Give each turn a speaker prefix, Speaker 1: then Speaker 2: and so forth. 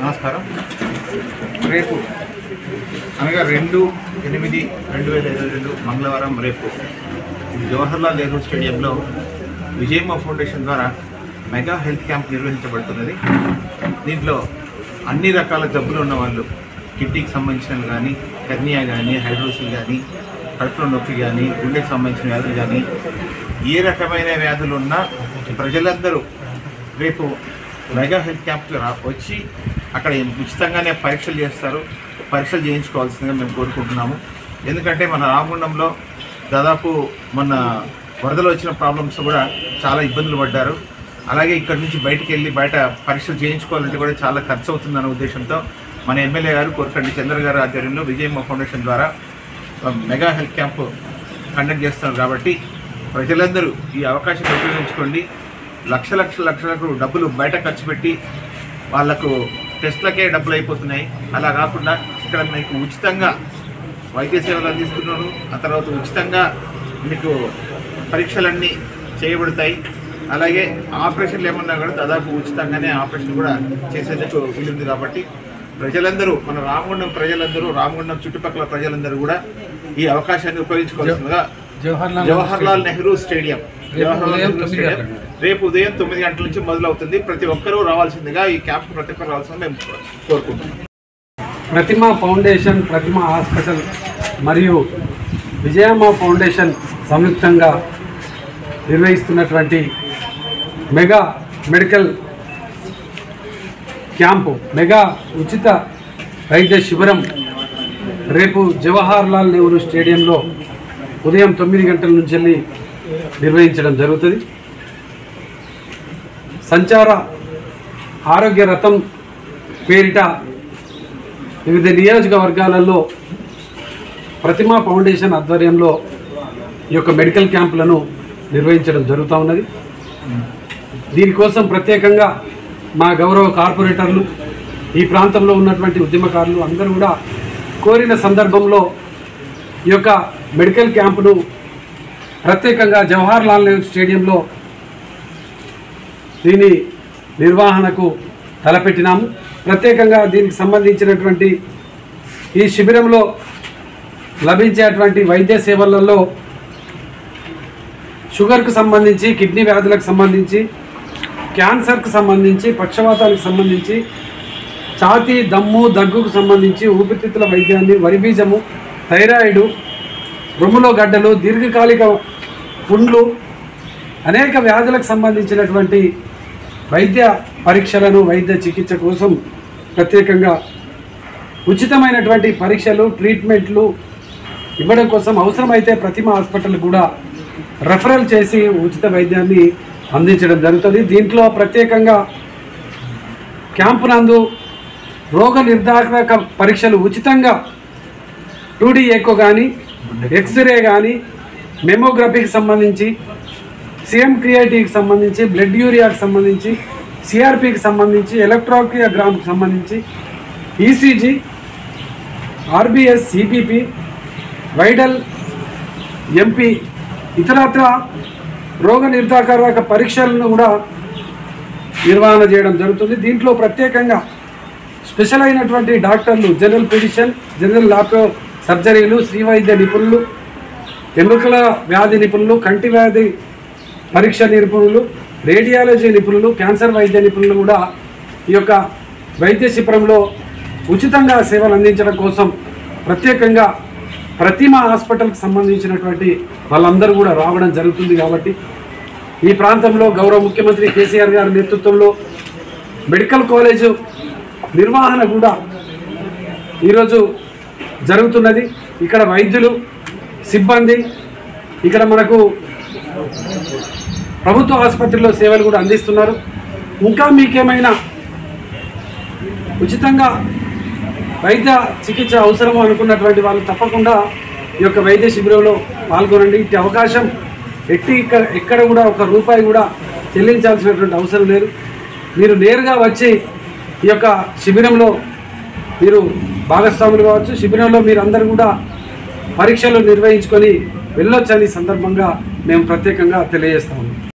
Speaker 1: నమస్కారం. రేపు అనగా రెండు ఎనిమిది రెండు వేల ఇరవై రెండు మంగళవారం రేపు జవహర్లాల్ నెహ్రూ స్టేడియంలో విజయమ్మ ఫౌండేషన్ ద్వారా మెగా హెల్త్ క్యాంప్ నిర్వహించబడుతున్నది. దీంట్లో అన్ని రకాల జబ్బులు ఉన్న వాళ్ళు కిడ్నీకి సంబంధించినవి కానీ హెర్నియా కానీ హైడ్రోసిల్ కానీ కడుపులో నొప్పి కానీ గుండెకి సంబంధించిన వ్యాధులు కానీ ఏ రకమైన వ్యాధులు ఉన్నా ప్రజలందరూ రేపు మెగా హెల్త్ క్యాంప్ వచ్చి అక్కడ ఉచితంగానే పరీక్షలు చేస్తారు. పరీక్షలు చేయించుకోవాల్సిందిగా మేము కోరుకుంటున్నాము. ఎందుకంటే మన రామగుండంలో దాదాపు మొన్న వరదలు వచ్చిన ప్రాబ్లమ్స్ కూడా చాలా ఇబ్బందులు పడ్డారు. అలాగే ఇక్కడి నుంచి బయటికి వెళ్ళి బయట పరీక్షలు చేయించుకోవాలంటే కూడా చాలా ఖర్చు అవుతుందన్న ఉద్దేశంతో మన ఎమ్మెల్యే గారు కోరకండి. చంద్ర గారు ఆధ్వర్యంలో విజయమ్మ ఫౌండేషన్ ద్వారా మెగా హెల్త్ క్యాంప్ కండక్ట్ చేస్తున్నారు కాబట్టి ప్రజలందరూ ఈ అవకాశం ఉపయోగించుకోండి. లక్ష లక్ష లక్షలకు డబ్బులు బయట ఖర్చు పెట్టి వాళ్ళకు టెస్ట్లకే డబ్బులు అయిపోతున్నాయి అలా కాకుండా ఇక్కడ మీకు ఉచితంగా వైద్య సేవలు అందిస్తున్నారు ఆ తర్వాత ఉచితంగా మీకు పరీక్షలన్నీ చేయబడతాయి. అలాగే ఆపరేషన్లు ఏమన్నా కూడా దాదాపు ఉచితంగానే ఆపరేషన్ కూడా చేసేందుకు వీలుంది కాబట్టి ప్రజలందరూ మన రామగుండం ప్రజలందరూ రామగుండం చుట్టుపక్కల ప్రజలందరూ కూడా ఈ అవకాశాన్ని ఉపయోగించుకోవాల్సిందిగా జవహర్లాల్ నెహ్రూ స్టేడియం జవహర్లాల్ నెహ్రూ స్టేడియం రేపు ఉదయం తొమ్మిది గంటల నుంచి మొదలవుతుంది. ప్రతి ఒక్కరూ రావాల్సిందిగా ఈ క్యాంప్ ప్రతి ఒక్కరు రావాల్సిందిగా మేము కోరుకుంటున్నాం.
Speaker 2: ప్రతిమ ఫౌండేషన్ ప్రతిమ హాస్పిటల్ మరియు విజయమ్మ ఫౌండేషన్ సంయుక్తంగా నిర్వహిస్తున్నటువంటి మెగా మెడికల్ క్యాంపు మెగా ఉచిత వైద్య శిబిరం రేపు జవహర్లాల్ నెహ్రూ స్టేడియంలో ఉదయం తొమ్మిది గంటల నుంచి వెళ్ళి నిర్వహించడం జరుగుతుంది. సంచార ఆరోగ్య రథం పేరిట వివిధ నియోజకవర్గాలలో ప్రతిమా ఫౌండేషన్ ఆధ్వర్యంలో ఈ యొక్క మెడికల్ క్యాంపులను నిర్వహించడం జరుగుతూ ఉన్నది. దీనికోసం ప్రత్యేకంగా మా గౌరవ కార్పొరేటర్లు ఈ ప్రాంతంలో ఉన్నటువంటి ఉద్యమకారులు అందరూ కూడా కోరిన సందర్భంలో ఈ యొక్క మెడికల్ క్యాంపును ప్రత్యేకంగా జవహర్లాల్ నెహ్రూ స్టేడియంలో దీని నిర్వహణకు తలపెట్టినాము. ప్రత్యేకంగా దీనికి సంబంధించినటువంటి ఈ శిబిరంలో లభించేటువంటి వైద్య సేవలలో షుగర్కు సంబంధించి కిడ్నీ వ్యాధులకు సంబంధించి క్యాన్సర్కు సంబంధించి పక్షవాతాలకు సంబంధించి ఛాతీ దమ్ము దగ్గుకు సంబంధించి ఊపిరితిత్తుల వైద్యాన్ని వరిబీజము థైరాయిడు రొమ్ములో గడ్డలు దీర్ఘకాలిక పుండ్లు అనేక వ్యాధులకు సంబంధించినటువంటి వైద్య పరీక్షలను వైద్య చికిత్స కోసం ప్రత్యేకంగా ఉచితమైనటువంటి పరీక్షలు ట్రీట్మెంట్లు ఇవ్వడం కోసం అవసరమైతే ప్రతిమ హాస్పిటల్ కూడా రెఫరల్ చేసి ఉచిత వైద్యాన్ని అందించడం జరుగుతుంది. దీంట్లో ప్రత్యేకంగా క్యాంపు నందు రోగ నిర్ధారక పరీక్షలు ఉచితంగా టూడీ ఎకో కానీ ఎక్స్రే కానీ మెమోగ్రఫీకి సంబంధించి సిఎం క్రియేటివ్కి సంబంధించి బ్లడ్ యూరియాకి సంబంధించి సిఆర్పికి సంబంధించి ఎలక్ట్రోగ్రామ్కి సంబంధించి ECG RBS CPP Widal MP ఇతరత్ర రోగ నిర్ధారక పరీక్షలను కూడా నిర్వహణ చేయడం జరుగుతుంది. దీంట్లో ప్రత్యేకంగా స్పెషల్ అయినటువంటి డాక్టర్లు జనరల్ ఫిజిషియన్ జనరల్ లాపో సర్జరీలు శ్రీవైద్య నిపుణులు ఎముకల వ్యాధి నిపుణులు కంటి వ్యాధి పరీక్ష నిపుణులు రేడియాలజీ నిపుణులు క్యాన్సర్ వైద్య నిపుణులు కూడా ఈ యొక్క వైద్య శిబిరంలో ఉచితంగా సేవలు అందించడం కోసం ప్రత్యేకంగా ప్రతిమ హాస్పిటల్కి సంబంధించినటువంటి వాళ్ళందరూ కూడా రావడం జరుగుతుంది కాబట్టి ఈ ప్రాంతంలో గౌరవ ముఖ్యమంత్రి కేసీఆర్ గారి నేతృత్వంలో మెడికల్ కాలేజు నిర్వహణ కూడా ఈరోజు జరుగుతున్నది. ఇక్కడ వైద్యులు సిబ్బంది ఇక్కడ మనకు ప్రభుత్వ ఆసుపత్రిలో సేవలు కూడా అందిస్తున్నారు. ఇంకా మీకేమైనా ఉచితంగా వైద్య చికిత్స అవసరం అనుకున్నటువంటి వాళ్ళు తప్పకుండా ఈ యొక్క వైద్య శిబిరంలో పాల్గొనండి. ఇట్టి అవకాశం ఎట్టి ఇక్కడ ఎక్కడ కూడా ఒక రూపాయి కూడా చెల్లించాల్సినటువంటి అవసరం లేదు. మీరు నేరుగా వచ్చి ఈ యొక్క శిబిరంలో మీరు భాగస్వాములు కావచ్చు శిబిరంలో మీరు అందరూ కూడా పరీక్షలు నిర్వహించుకొని వెళ్ళొచ్చని సందర్భంగా మేము ప్రత్యేకంగా తెలియజేస్తాము